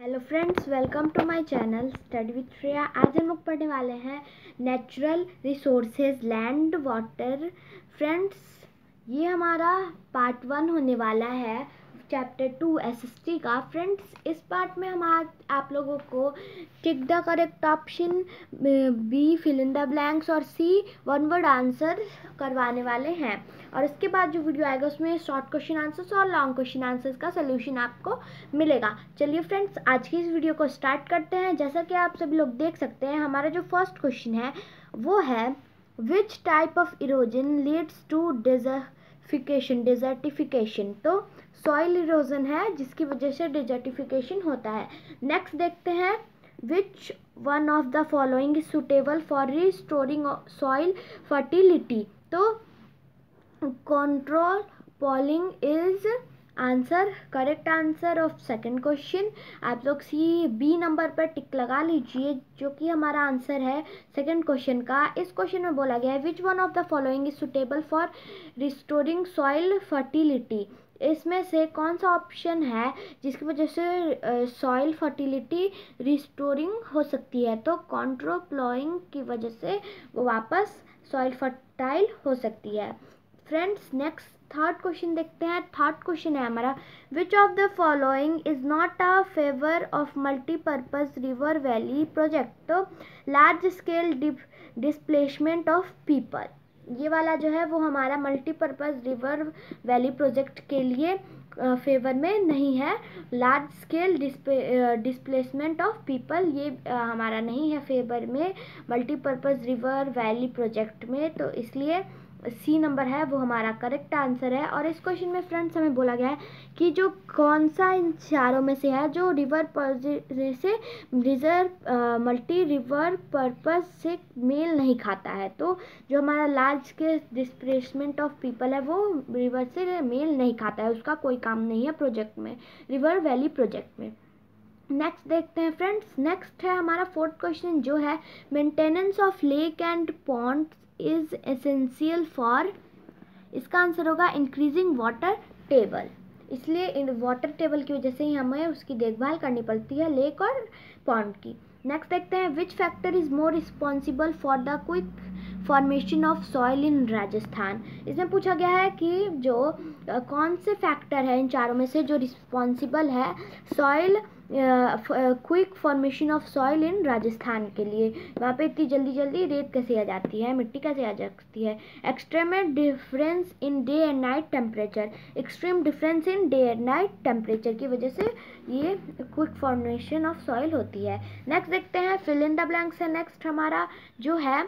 Hello friends welcome to my channel study with Shreya आज हम लोग पढ़ने वाले हैं natural resources land water friends ये हमारा पार्ट वन होने वाला है। चैप्टर टू एसएसटी का। फ्रेंड्स इस पार्ट में हम आज आप लोगों को tick the correct option B fill in the blanks और सी वन वर्ड आंसर करवाने वाले हैं। और इसके बाद जो वीडियो आएगा, उसमें शॉर्ट क्वेश्चन आंसर्स और लॉन्ग क्वेश्चन आंसर्स का सोल्यूशन आपको मिलेगा। चलिए फ्रेंड्स आज की इस वीडियो को स्टार्ट करते हैं। जैसा कि आप सभी लोग देख सकते हैं, हमारा जो फ़र्स्ट क्वेश्चन है, वो है which type of erosion leads to desertification desertification तो सॉइल इरोजन है, जिसकी वजह से डिजर्टिफिकेशन होता है। नेक्स्ट देखते हैं which one of the following is suitable for restoring soil fertility तो control polling is answer correct answer of second question आप लोग सी बी नंबर पर टिक लगा लीजिए, जो कि हमारा आंसर है सेकंड क्वेश्चन का। इस क्वेश्चन में बोला गया है which one of the following is suitable for restoring soil fertility इसमें से कौन सा ऑप्शन है जिसकी वजह से सॉइल फर्टिलिटी रिस्टोरिंग हो सकती है? तो कॉन्ट्रोप्लॉइंग की वजह से वो वापस सॉइल फर्टाइल हो सकती है। फ्रेंड्स नेक्स्ट थर्ड क्वेश्चन देखते हैं। थर्ड क्वेश्चन है हमारा। Which of the following is not a favour of multipurpose river valley project तो large scale displacement of people ये वाला जो है वो हमारा मल्टीपर्पज़ रिवर वैली प्रोजेक्ट के लिए फेवर में नहीं है। Large scale displacement of people ये हमारा नहीं है फेवर में। मल्टीपर्पज़ रिवर वैली प्रोजेक्ट में तो इसलिए सी नंबर है, वो हमारा करेक्ट आंसर है और इस क्वेश्चन में फ्रेंड्स हमें बोला गया है कि जो कौन सा इन चारों में से है, जो रिवर से रिज़र्व मल्टी रिवर पर्पज से मेल नहीं खाता है तो जो हमारा लार्ज के डिस्प्लेसमेंट ऑफ़ पीपल है, वो रिवर से मेल नहीं खाता है, उसका कोई काम नहीं है प्रोजेक्ट में रिवर वैली प्रोजेक्ट में। नेक्स्ट देखते हैं फ्रेंड्स नेक्स्ट है हमारा फोर्थ क्वेश्चन जो है maintenance of lake and ponds is essential for इसका आंसर होगा इंक्रीजिंग वाटर टेबल इसलिए इन वाटर टेबल की वजह से ही हमें उसकी देखभाल करनी पड़ती है लेक और पॉन्ड की. नेक्स्ट देखते हैं which factor is more responsible for the quick formation of soil in Rajasthan इसमें पूछा गया है कि जो, कौन से फैक्टर है इन चारों में से जो रिस्पॉन्सिबल है soil quick formation of soil in Rajasthan के लिए। वहाँ पे इतनी जल्दी जल्दी रेत कैसे आ जाती है, मिट्टी कैसे आ जाती है? Extreme difference in day and night temperature extreme difference in day and night temperature की वजह से ये क्विक फॉर्मेशन ऑफ़ सॉइल होती है। नेक्स्ट देखते हैं फिल इन द ब्लैंक्स है नेक्स्ट हमारा, जो है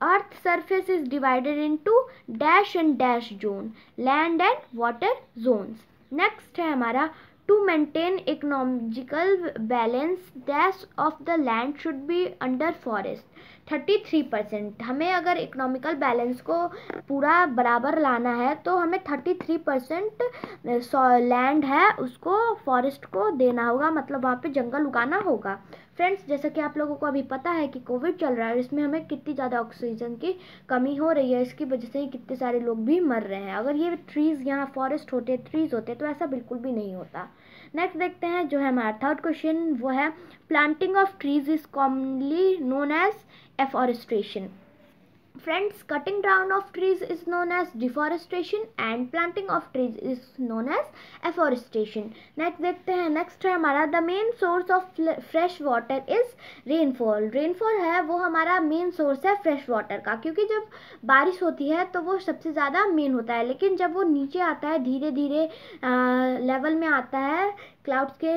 earth surface is divided into dash and dash zone land and water zones next है हमारा to maintain economical balance dash of the land should be under forest thirty three percent हमें अगर economical balance को पूरा बराबर लाना है तो हमें थर्टी थ्री परसेंट लैंड है, उसको फॉरेस्ट को देना होगा। मतलब वहाँ पे जंगल उगाना होगा। फ्रेंड्स जैसा कि आप लोगों को अभी पता है कि कोविड चल रहा है और इसमें हमें कितनी ज़्यादा ऑक्सीजन की कमी हो रही है, इसकी वजह से ही कितने सारे लोग भी मर रहे हैं। अगर ये ट्रीज़ यहाँ फॉरेस्ट होते ट्रीज़ होते तो ऐसा बिल्कुल भी नहीं होता। नेक्स्ट देखते हैं जो है हमारा थर्ड क्वेश्चन वो है planting of trees is commonly known as afforestation friends cutting down of trees is known as deforestation and planting of trees is known as afforestation next देखते हैं next है हमारा the main source of fresh water is rainfall rainfall है वो हमारा main source है fresh water का क्योंकि जब बारिश होती है तो वो सबसे ज़्यादा मेन होता है लेकिन जब वो नीचे आता है धीरे धीरे लेवल में आता है क्लाउड्स के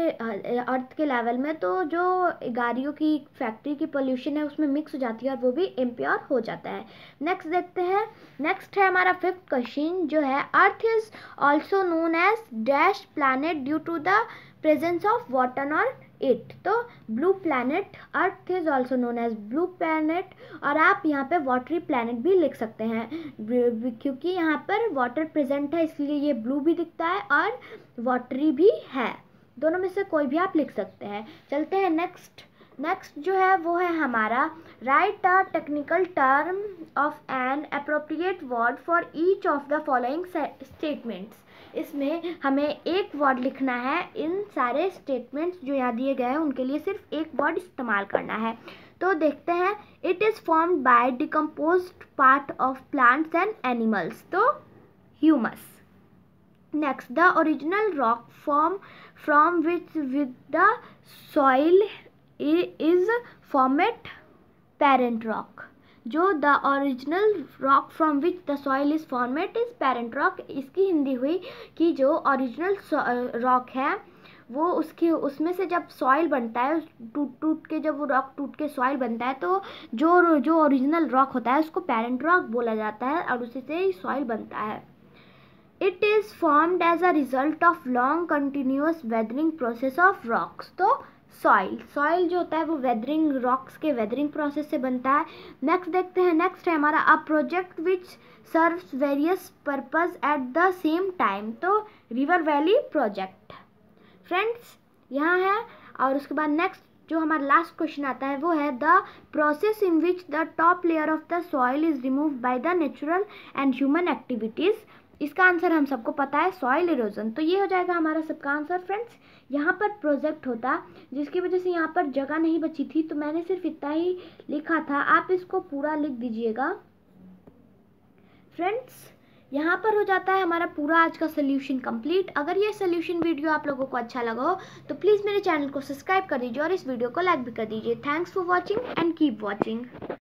अर्थ के लेवल में तो जो गाड़ियों की फैक्ट्री की पोल्यूशन है, उसमें मिक्स हो जाती है और वो भी इम्प्योर हो जाता है। नेक्स्ट देखते हैं। नेक्स्ट है हमारा फिफ्थ क्वेश्चन जो है earth is also known as dash planet due to the presence of water और इट तो blue planet earth is also known as blue planet और आप यहाँ पे वाटरी प्लानट भी लिख सकते हैं। क्योंकि यहाँ पर वाटर प्रेजेंट है, इसलिए ये ब्लू भी दिखता है और वाटरी भी है। दोनों में से कोई भी आप लिख सकते हैं। चलते हैं नेक्स्ट नेक्स्ट जो है, वो है हमारा। Write a technical term of an appropriate word for each of the following statements इसमें हमें एक वर्ड लिखना है। इन सारे स्टेटमेंट्स जो यहाँ दिए गए हैं, उनके लिए सिर्फ़ एक वर्ड इस्तेमाल करना है। तो देखते हैं। It is form by decompose part of plants and animals तो humus next the original rock form from which with the soil is formed parent rock जो the original rock from which the soil is formed is parent rock इसकी हिंदी हुई कि जो original rock है, वो उसकी, उसमें से जब सॉइल बनता है टूट टूट के जब वो रॉक टूट के सॉइल बनता है तो जो जो ओरिजिनल रॉक होता है, उसको पेरेंट रॉक बोला जाता है और उसी से ही सॉइल बनता है। It is formed as a result of long continuous weathering process of rocks तो सॉइल सॉइल जो होता है वो वेदरिंग रॉक्स के वेदरिंग प्रोसेस से बनता है। नेक्स्ट देखते हैं नेक्स्ट है हमारा a project which serves various purpose at the same time तो रिवर वैली प्रोजेक्ट फ्रेंड्स यहाँ है और उसके बाद नेक्स्ट जो हमारा लास्ट क्वेश्चन आता है वो है the process in which the top layer of the soil is remove by the natural and human activities इसका आंसर हम सबको पता है सॉइल इरोजन तो ये हो जाएगा हमारा सबका आंसर फ्रेंड्स यहाँ पर प्रोजेक्ट होता, जिसकी वजह से यहाँ पर जगह नहीं बची थी तो मैंने सिर्फ़ इतना ही लिखा था. आप इसको पूरा लिख दीजिएगा. फ्रेंड्स यहाँ पर हो जाता है हमारा पूरा आज का सोल्यूशन कंप्लीट अगर ये सोल्यूशन वीडियो आप लोगों को अच्छा लगा हो तो प्लीज़ मेरे चैनल को सब्सक्राइब कर दीजिए और इस वीडियो को लाइक भी कर दीजिए. Thanks for watching and keep watching